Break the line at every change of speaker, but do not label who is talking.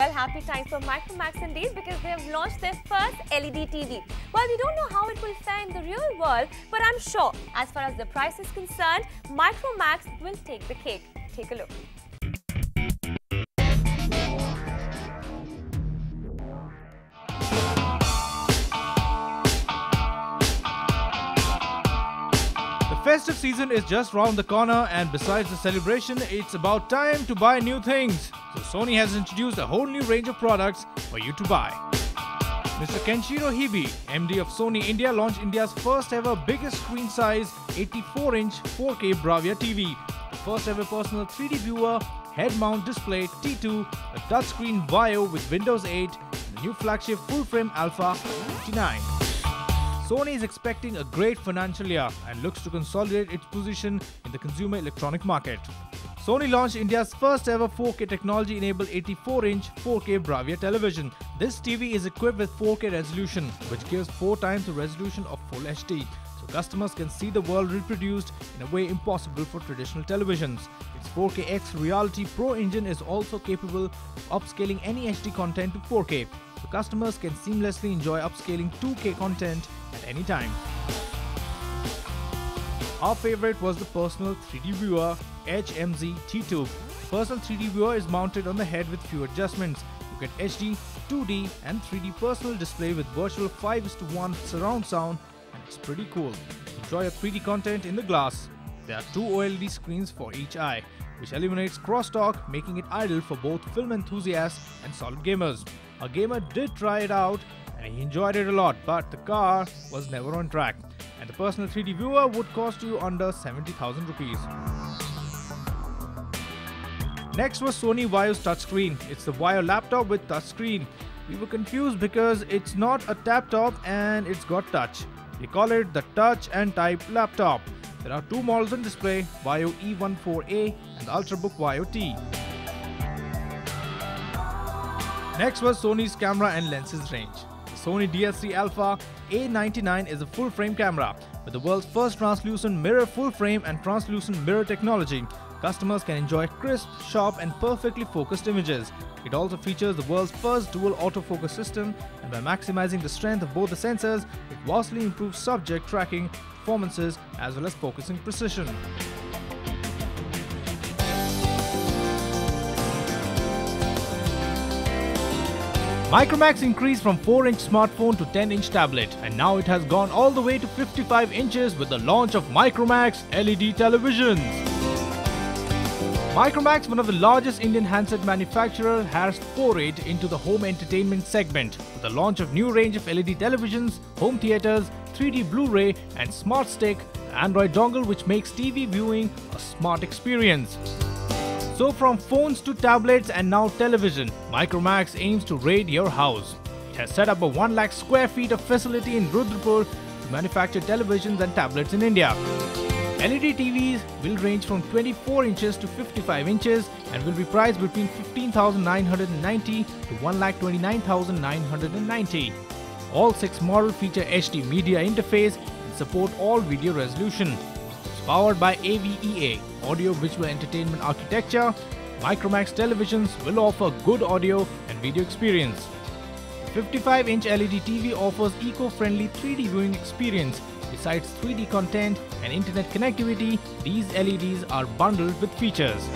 Well, happy times for Micromax indeed because they have launched their first LED TV. Well, we don't know how it will fare in the real world, but I'm sure as far as the price is concerned, Micromax will take the cake. Take a look.
Festive season is just round the corner, and besides the celebration, it's about time to buy new things. So, Sony has introduced a whole new range of products for you to buy. Mr. Kenichiro Hibi, MD of Sony India, launched India's first ever biggest screen size 84 inch 4K Bravia TV, the first ever personal 3D viewer, head mount display T2, a touchscreen Vaio with Windows 8, and the new flagship full frame Alpha 59. Sony is expecting a great financial year and looks to consolidate its position in the consumer electronic market. Sony launched India's first ever 4K technology enabled 84 inch 4K Bravia television. This TV is equipped with 4K resolution, which gives 4 times the resolution of Full HD, customers can see the world reproduced in a way impossible for traditional televisions. Its 4KX Reality Pro engine is also capable of upscaling any HD content to 4K, so customers can seamlessly enjoy upscaling 2K content at any time. Our favorite was the personal 3D viewer HMZ T2. Personal 3D viewer is mounted on the head with few adjustments. You get HD, 2D and 3D personal display with virtual 5 to 1 surround sound it's pretty cool. Enjoy your 3D content in the glass. There are two OLED screens for each eye, which eliminates crosstalk, making it ideal for both film enthusiasts and solid gamers. A gamer did try it out and he enjoyed it a lot, but the car was never on track. And the personal 3D viewer would cost you under 70,000 rupees. Next was Sony Vaio's touchscreen. It's the Vaio laptop with touchscreen. We were confused because it's not a tap top and it's got touch. We call it the Touch and Type laptop. There are two models on display, Vaio E14A and the Ultrabook Vaio T. Next was Sony's camera and lenses range. The Sony DS3 Alpha A99 is a full frame camera with the world's first translucent mirror full frame and translucent mirror technology. Customers can enjoy crisp, sharp, and perfectly focused images. It also features the world's first dual autofocus system, and by maximizing the strength of both the sensors, it vastly improves subject tracking, performances, as well as focusing precision. Micromax increased from 4-inch smartphone to 10-inch tablet and now it has gone all the way to 55 inches with the launch of Micromax LED televisions. Micromax, one of the largest Indian handset manufacturers, has forayed into the home entertainment segment with the launch of new range of LED televisions, home theaters, 3D Blu-ray and Smart Stick, Android dongle which makes TV viewing a smart experience. So from phones to tablets and now television, Micromax aims to raid your house. It has set up a 1 lakh square feet of facility in Rudrapur to manufacture televisions and tablets in India. LED TVs will range from 24 inches to 55 inches and will be priced between 15,990 to 1,29,990. All six models feature HD media interface and support all video resolution. It's powered by AVEA, Audio Visual Entertainment Architecture. Micromax televisions will offer good audio and video experience. The 55-inch LED TV offers eco-friendly 3D viewing experience. Besides 3D content and internet connectivity, these LEDs are bundled with features.